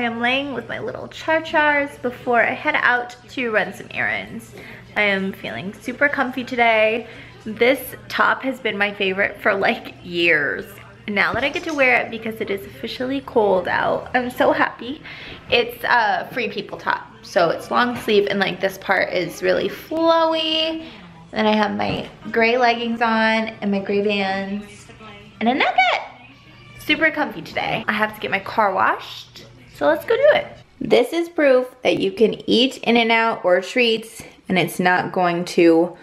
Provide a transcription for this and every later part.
I am laying with my little char-chars before I head out to run some errands. I am feeling super comfy today. This top has been my favorite for like years. Now that I get to wear it because it is officially cold out, I'm so happy. It's a free people top. So it's long sleeve and like this part is really flowy. Then I have my gray leggings on and my gray Vans and a nugget. Super comfy today. I have to get my car washed, so let's go do it. This is proof that you can eat In-N-Out or treats and it's not going to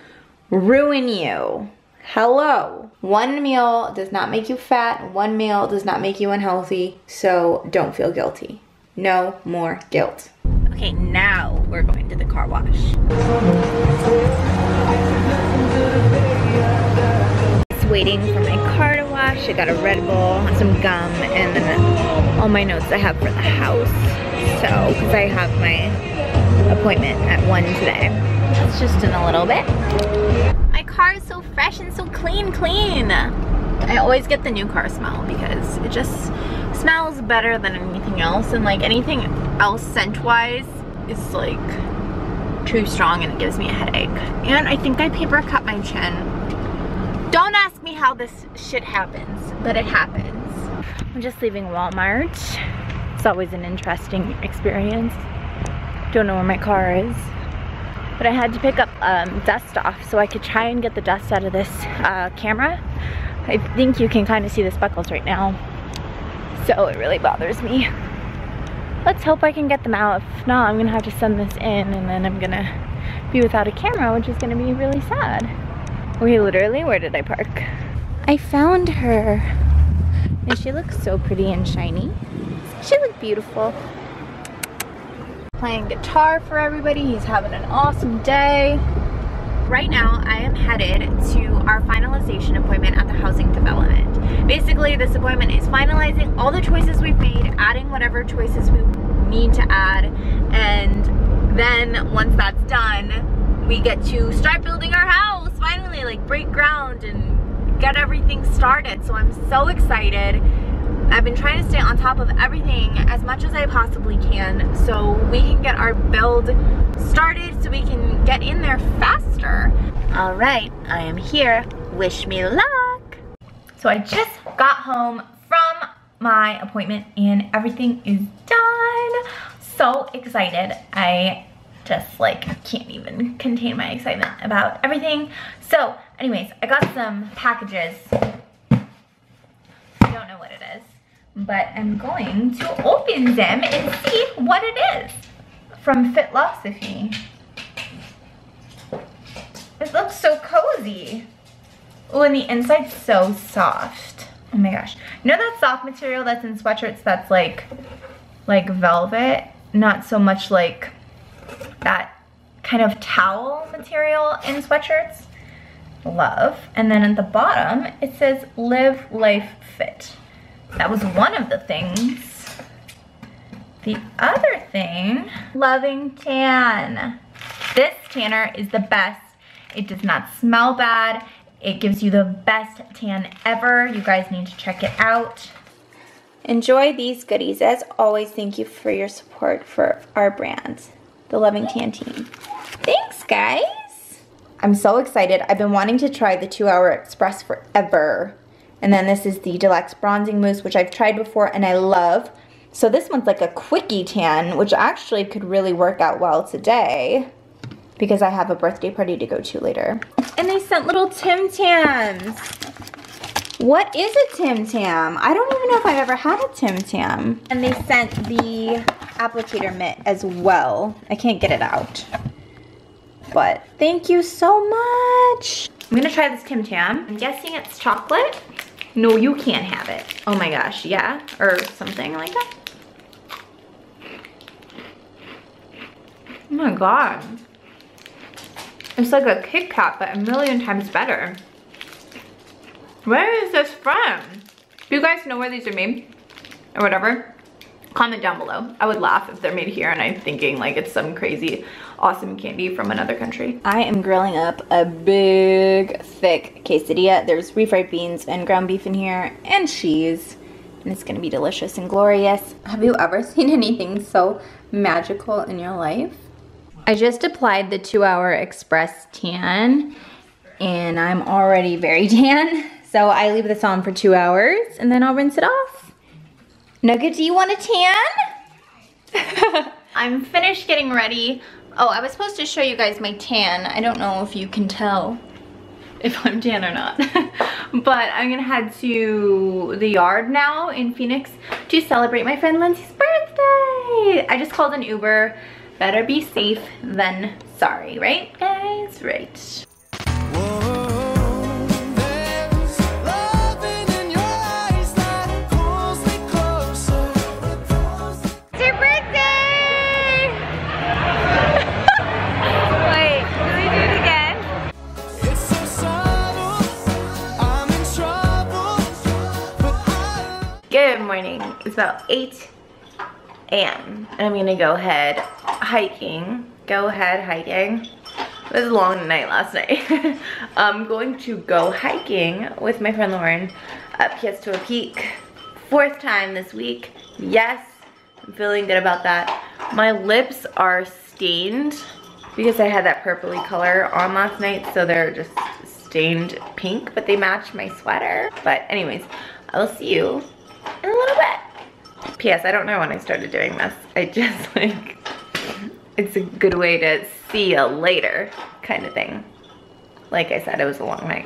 ruin you. Hello. One meal does not make you fat. One meal does not make you unhealthy. So don't feel guilty. No more guilt. Okay, now we're going to the car wash. Waiting for my car to wash. I got a Red Bull, some gum, and then all my notes I have for the house. So, because I have my appointment at 1 today. That's just in a little bit. My car is so fresh and so clean, clean. I always get the new car smell because it just smells better than anything else and like anything else scent-wise is like too strong and it gives me a headache. And I think I paper cut my chin. Don't ask me how this shit happens, but it happens. I'm just leaving Walmart. It's always an interesting experience. Don't know where my car is. But I had to pick up um, dust off so I could try and get the dust out of this uh, camera. I think you can kind of see the speckles right now. So it really bothers me. Let's hope I can get them out. If not, I'm gonna have to send this in and then I'm gonna be without a camera, which is gonna be really sad. We literally, where did I park? I found her. And she looks so pretty and shiny. She looked beautiful. Playing guitar for everybody. He's having an awesome day. Right now, I am headed to our finalization appointment at the housing development. Basically, this appointment is finalizing all the choices we've made, adding whatever choices we need to add, and then once that's done, we get to start building our house, finally, like break ground and get everything started. So I'm so excited. I've been trying to stay on top of everything as much as I possibly can so we can get our build started so we can get in there faster. All right, I am here. Wish me luck. So I just got home from my appointment and everything is done. So excited. I just like can't even contain my excitement about everything. So anyways, I got some packages. I don't know what it is but I'm going to open them and see what it is from Fitlosophy. It looks so cozy. Oh, and the inside's so soft. Oh my gosh. You know that soft material that's in sweatshirts that's like, like velvet? Not so much like that kind of towel material in sweatshirts. Love. And then at the bottom, it says live life fit. That was one of the things. The other thing, Loving Tan. This tanner is the best. It does not smell bad. It gives you the best tan ever. You guys need to check it out. Enjoy these goodies. As always, thank you for your support for our brand, the Loving Tan. Thanks, guys. I'm so excited. I've been wanting to try the two hour express forever. And then this is the Deluxe Bronzing Mousse, which I've tried before and I love. So this one's like a quickie tan, which actually could really work out well today because I have a birthday party to go to later. And they sent little Tim Tams. What is a Tim Tam? I don't even know if I've ever had a Tim Tam. And they sent the applicator mitt as well. I can't get it out. But thank you so much. I'm gonna try this Tim Tam. I'm guessing it's chocolate. No, you can't have it. Oh my gosh, yeah? Or something like that. Oh my god. It's like a Kit Kat, but a million times better. Where is this from? Do you guys know where these are made? Or whatever? Comment down below. I would laugh if they're made here and I'm thinking like it's some crazy awesome candy from another country. I am grilling up a big thick quesadilla. There's refried beans and ground beef in here and cheese. and it's gonna be delicious and glorious. Have you ever seen anything so magical in your life? I just applied the two hour express tan and I'm already very tan. So I leave this on for two hours and then I'll rinse it off. Nugget, do you want a tan? I'm finished getting ready. Oh, I was supposed to show you guys my tan. I don't know if you can tell if I'm tan or not. but I'm gonna head to the yard now in Phoenix to celebrate my friend Lindsay's birthday. I just called an Uber. Better be safe than sorry, right guys? Right. About 8 a.m. and I'm gonna go ahead hiking. Go ahead hiking. It was a long night last night. I'm going to go hiking with my friend Lauren up Piestewa Peak. Fourth time this week. Yes, I'm feeling good about that. My lips are stained because I had that purpley color on last night, so they're just stained pink, but they match my sweater. But anyways, I will see you in a little bit. P.S. I don't know when I started doing this. I just like, it's a good way to see you later kind of thing. Like I said, it was a long night.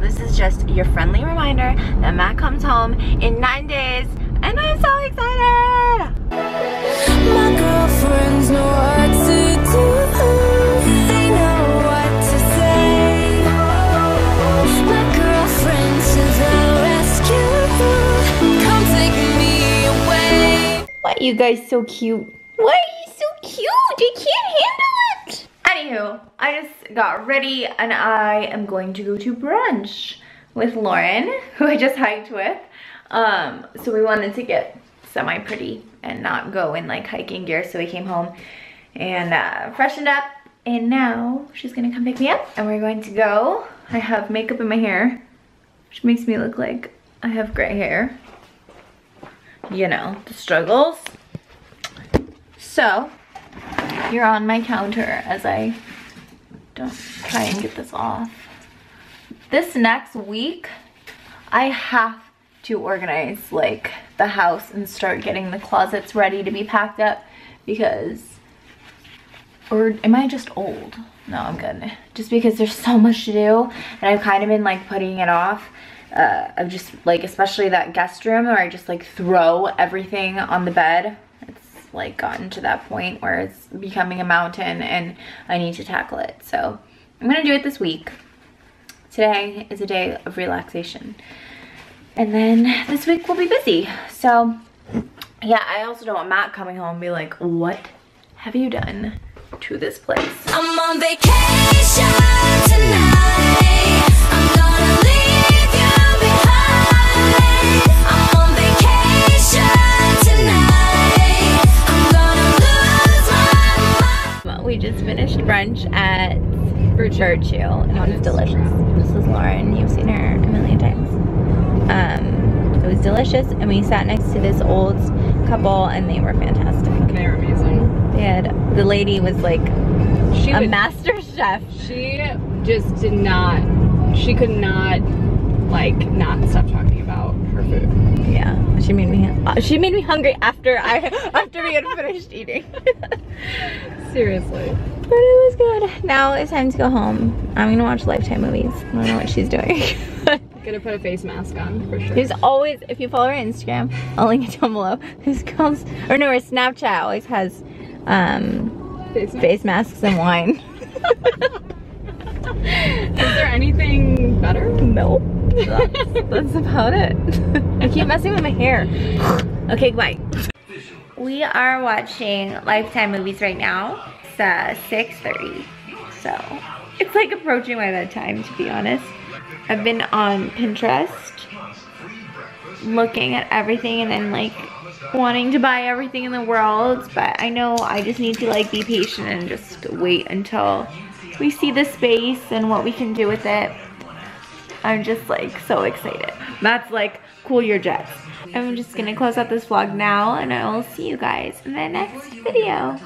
This is just your friendly reminder that Matt comes home in nine days and I'm so excited! My girlfriends know you guys so cute? Why are you so cute? I can't handle it. Anywho, I just got ready and I am going to go to brunch with Lauren, who I just hiked with. Um, so we wanted to get semi-pretty and not go in like hiking gear. So we came home and uh, freshened up and now she's gonna come pick me up and we're going to go. I have makeup in my hair, which makes me look like I have gray hair you know, the struggles. So, you're on my counter as I don't try and get this off. This next week, I have to organize like the house and start getting the closets ready to be packed up because, or am I just old? No, I'm good. Just because there's so much to do and I've kind of been like putting it off uh, of just like, especially that guest room where I just like throw everything on the bed. It's like gotten to that point where it's becoming a mountain and I need to tackle it. So I'm gonna do it this week. Today is a day of relaxation. And then this week will be busy. So yeah, I also don't want Matt coming home and be like, what have you done to this place? I'm on vacation tonight. Finished brunch at Churchill and it was delicious. This is Lauren, you've seen her a million times. Um, it was delicious and we sat next to this old couple and they were fantastic. They were amazing. They had, the lady was like she a would, master chef. She just did not, she could not like not stop talking about food. Yeah, she made me uh, she made me hungry after I after we had finished eating. Seriously. But it was good. Now it's time to go home. I'm gonna watch Lifetime movies. I don't know what she's doing. gonna put a face mask on for sure. There's always, if you follow her Instagram, I'll link it down below. This girl's, or no, her Snapchat always has um, face, face masks and wine. Is there anything better? No. That's, about it. I keep messing with my hair. Okay, bye. We are watching Lifetime movies right now. It's uh, 6.30, so it's like approaching my bedtime, to be honest. I've been on Pinterest looking at everything and then like wanting to buy everything in the world, but I know I just need to like be patient and just wait until we see the space and what we can do with it. I'm just like so excited. That's like cool your jets. I'm just gonna close out this vlog now and I will see you guys in the next video.